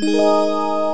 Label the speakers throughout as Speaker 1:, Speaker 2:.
Speaker 1: Música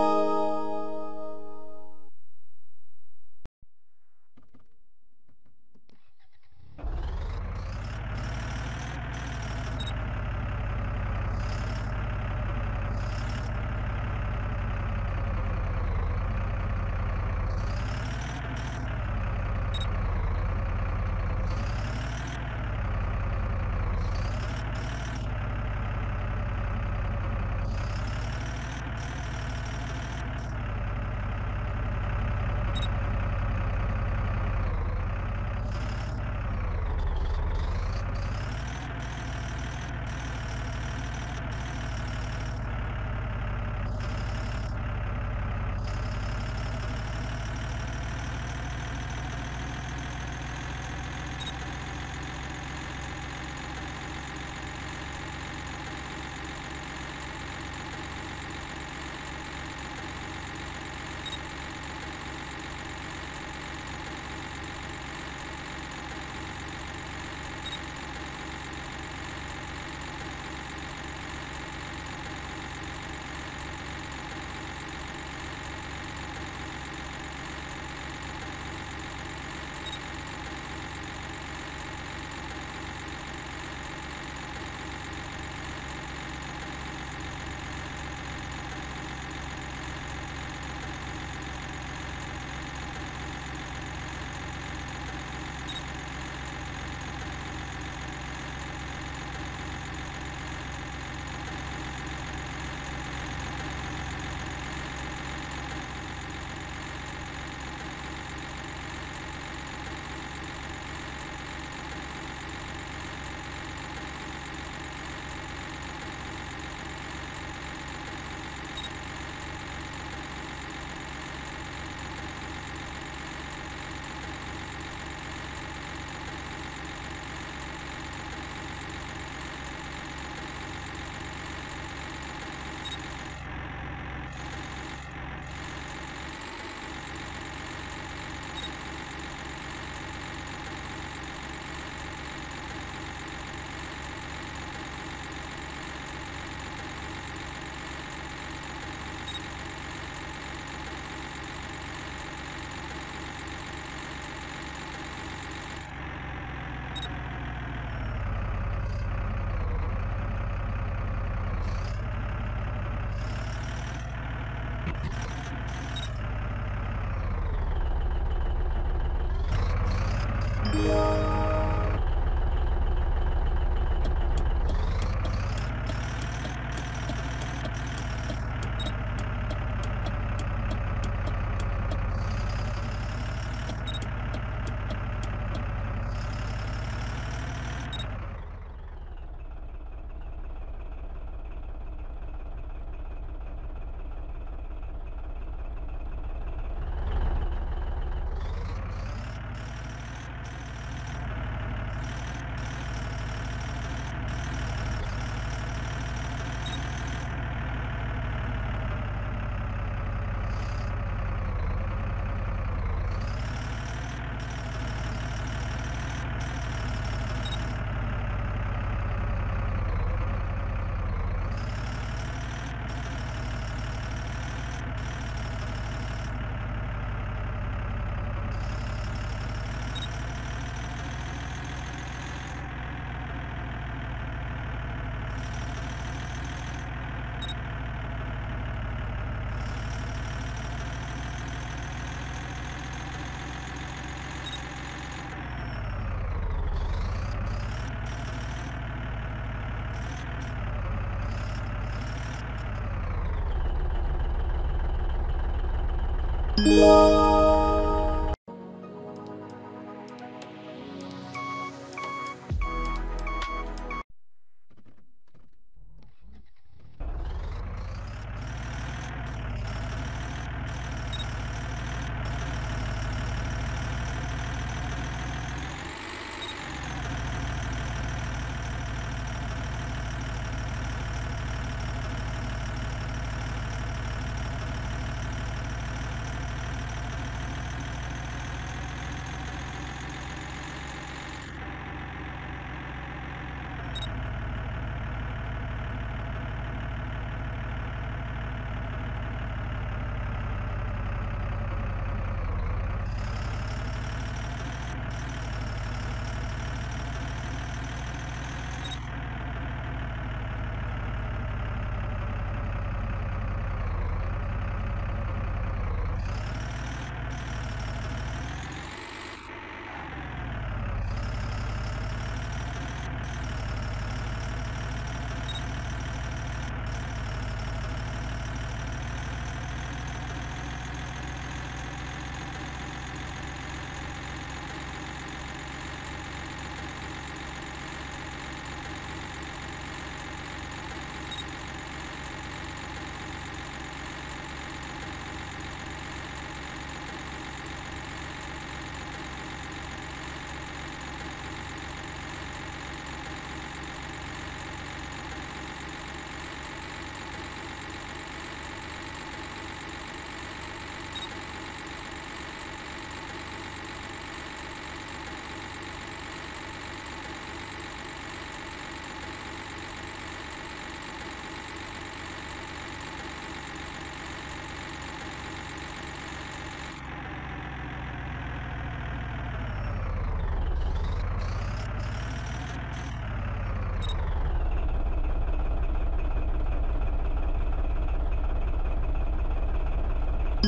Speaker 1: Música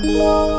Speaker 1: Música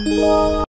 Speaker 1: Música